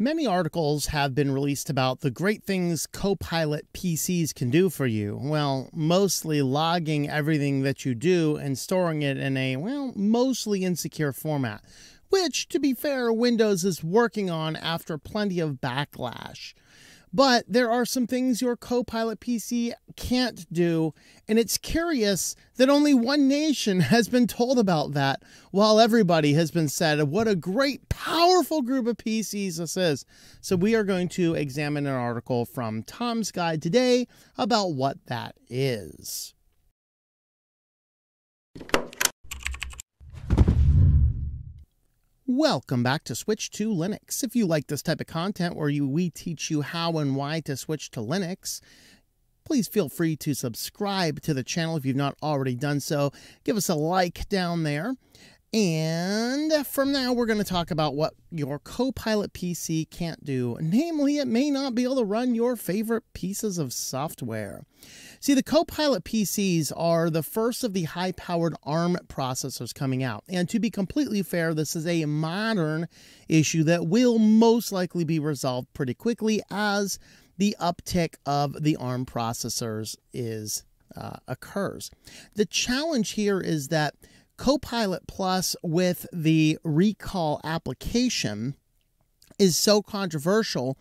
Many articles have been released about the great things Copilot PCs can do for you. Well, mostly logging everything that you do and storing it in a, well, mostly insecure format, which, to be fair, Windows is working on after plenty of backlash. But there are some things your Copilot PC can't do, and it's curious that only one nation has been told about that, while everybody has been said what a great, powerful group of PCs this is. So, we are going to examine an article from Tom's Guide today about what that is. Welcome back to Switched to Linux. If you like this type of content where you, we teach you how and why to switch to Linux, please feel free to subscribe to the channel if you've not already done so. Give us a like down there. And from now, we're going to talk about what your Copilot PC can't do. Namely, it may not be able to run your favorite pieces of software. See, the Copilot PCs are the first of the high powered ARM processors coming out. And to be completely fair, this is a modern issue that will most likely be resolved pretty quickly as the uptick of the ARM processors is uh, occurs. The challenge here is that Copilot Plus with the recall application is so controversial.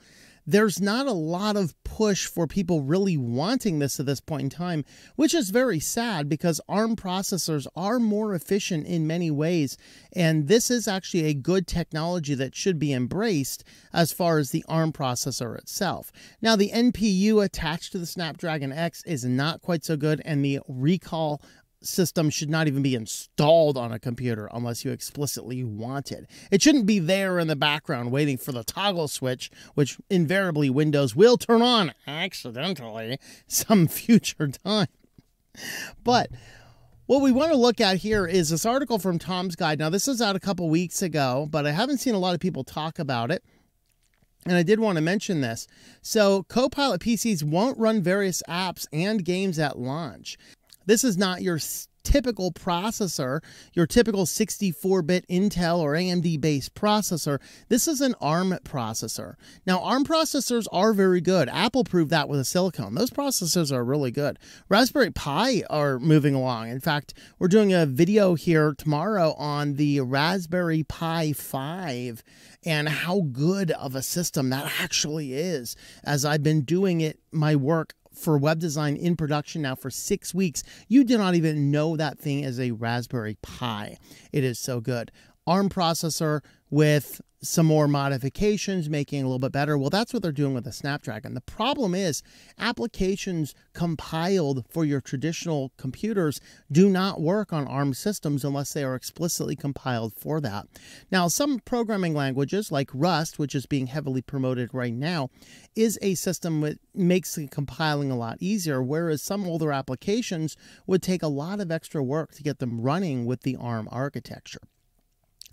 There's not a lot of push for people really wanting this at this point in time, which is very sad because ARM processors are more efficient in many ways. And this is actually a good technology that should be embraced as far as the ARM processor itself. Now, the NPU attached to the Snapdragon X is not quite so good, and the recall system should not even be installed on a computer unless you explicitly want it. It shouldn't be there in the background waiting for the toggle switch, which invariably Windows will turn on accidentally some future time. But what we want to look at here is this article from Tom's Guide. Now, this is out a couple weeks ago, but I haven't seen a lot of people talk about it. And I did want to mention this. So, Copilot PCs won't run various apps and games at launch. This is not your typical processor, your typical 64 bit Intel or AMD based processor. This is an ARM processor. Now, ARM processors are very good. Apple proved that with a silicon. Those processors are really good. Raspberry Pi are moving along. In fact, we're doing a video here tomorrow on the Raspberry Pi 5 and how good of a system that actually is as I've been doing it my work for web design in production now for six weeks. You do not even know that thing is a Raspberry Pi. It is so good. ARM processor with some more modifications, making a little bit better. Well, that's what they're doing with the Snapdragon. The problem is applications compiled for your traditional computers do not work on ARM systems unless they are explicitly compiled for that. Now, some programming languages like Rust, which is being heavily promoted right now, is a system that makes the compiling a lot easier, whereas some older applications would take a lot of extra work to get them running with the ARM architecture.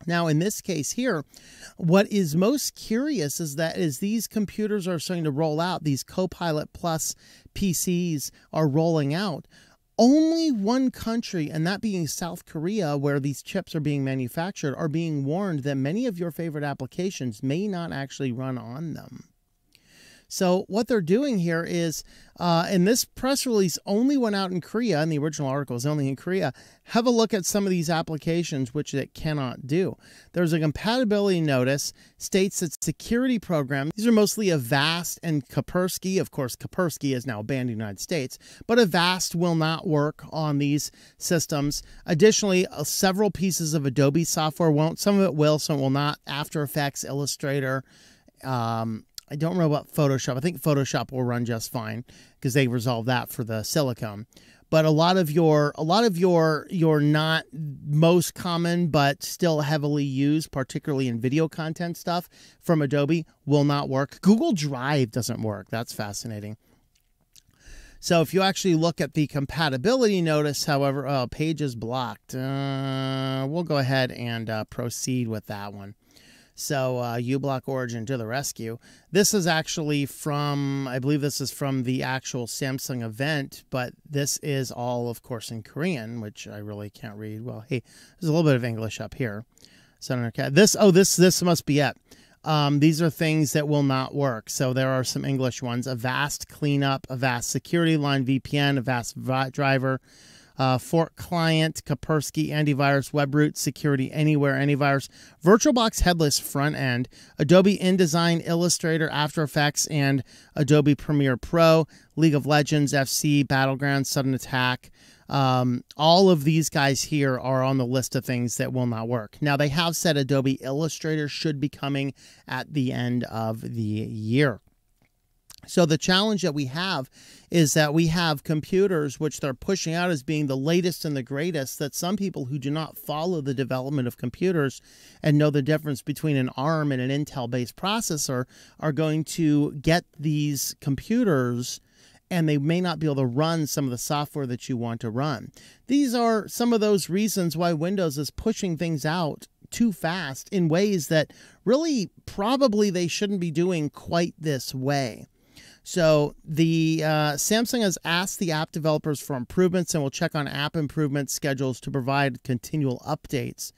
Now, in this case here, what is most curious is that as these computers are starting to roll out, these Copilot Plus PCs are rolling out, only one country, and that being South Korea, where these chips are being manufactured, are being warned that many of your favorite applications may not actually run on them. So what they're doing here is, uh, and this press release only went out in Korea, and the original article is only in Korea. Have a look at some of these applications which it cannot do. There's a compatibility notice states that security programs. These are mostly Avast and Kaspersky. Of course, Kaspersky is now banned in the United States, but Avast will not work on these systems. Additionally, uh, several pieces of Adobe software won't. Some of it will, some will not. After Effects, Illustrator. Um, I don't know about Photoshop. I think Photoshop will run just fine because they resolved that for the silicone. But a lot of your a lot of your your not most common but still heavily used, particularly in video content stuff from Adobe, will not work. Google Drive doesn't work. That's fascinating. So if you actually look at the compatibility notice, however, oh, page is blocked. Uh, we'll go ahead and uh, proceed with that one. So uh, uBlock Origin to the rescue. This is actually from, I believe this is from the actual Samsung event, but this is all, of course, in Korean, which I really can't read. Well, hey, there's a little bit of English up here. So this, oh, this, this must be it. um, these are things that will not work. So there are some English ones: Avast Cleanup, Avast Security Line VPN, Avast Driver, uh, FortiClient, Kaspersky Antivirus, WebRoot Security Anywhere Antivirus, VirtualBox Headless Front End, Adobe InDesign, Illustrator, After Effects, and Adobe Premiere Pro, League of Legends, FC, Battlegrounds, Sudden Attack. Um, all of these guys here are on the list of things that will not work. Now, they have said Adobe Illustrator should be coming at the end of the year. So the challenge that we have is that we have computers which they're pushing out as being the latest and the greatest that some people who do not follow the development of computers and know the difference between an ARM and an Intel based processor are going to get these computers and they may not be able to run some of the software that you want to run. These are some of those reasons why Windows is pushing things out too fast in ways that really probably they shouldn't be doing quite this way. So the uh, Samsung has asked the app developers for improvements and will check on app improvement schedules to provide continual updates.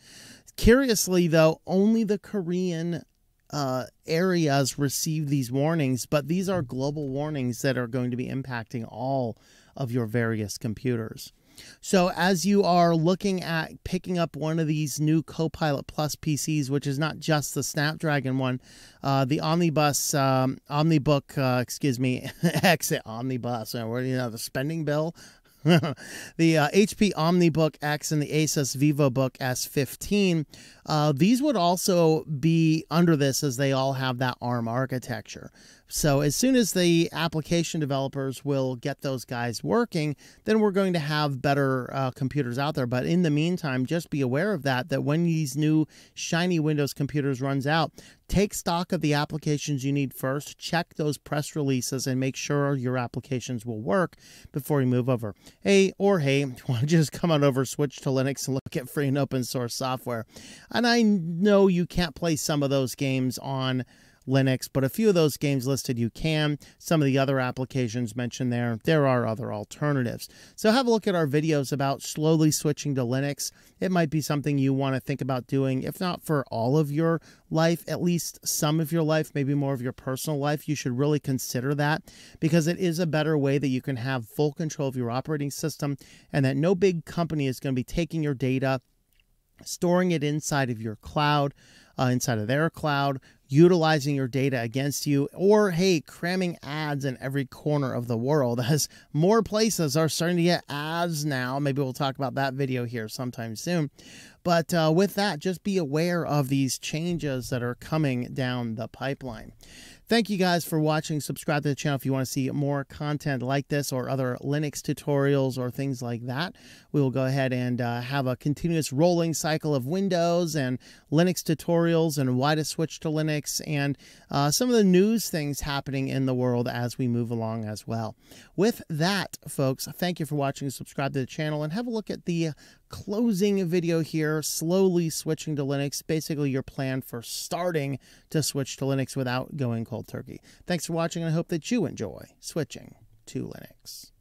Curiously, though, only the Korean uh, areas receive these warnings, but these are global warnings that are going to be impacting all of your various computers. So, as you are looking at picking up one of these new Copilot Plus PCs, which is not just the Snapdragon one, uh, the Omnibus, um, Omnibook, uh, excuse me, exit Omnibus, where you know the spending bill. the uh, HP OmniBook X and the Asus VivoBook S15. Uh, these would also be under this as they all have that ARM architecture. So as soon as the application developers will get those guys working, then we're going to have better uh, computers out there. But in the meantime, just be aware of that, that when these new shiny Windows computers runs out, take stock of the applications you need first, check those press releases and make sure your applications will work before you move over. Hey, or hey, want to just come on over, switch to Linux and look at free and open source software. And I know you can't play some of those games on Linux, but a few of those games listed you can. Some of the other applications mentioned there, there are other alternatives. So have a look at our videos about slowly switching to Linux. It might be something you want to think about doing, if not for all of your life, at least some of your life, maybe more of your personal life. You should really consider that because it is a better way that you can have full control of your operating system and that no big company is going to be taking your data storing it inside of your cloud, uh, inside of their cloud, utilizing your data against you, or hey, cramming ads in every corner of the world as more places are starting to get ads now. Maybe we'll talk about that video here sometime soon. But uh, with that, just be aware of these changes that are coming down the pipeline. Thank you guys for watching. Subscribe to the channel if you want to see more content like this or other Linux tutorials or things like that. We will go ahead and uh, have a continuous rolling cycle of Windows and Linux tutorials and why to switch to Linux and uh, some of the news things happening in the world as we move along as well. With that, folks, thank you for watching. Subscribe to the channel and have a look at the closing video here, slowly switching to Linux, basically your plan for starting to switch to Linux without going cold turkey. Thanks for watching, and I hope that you enjoy switching to Linux.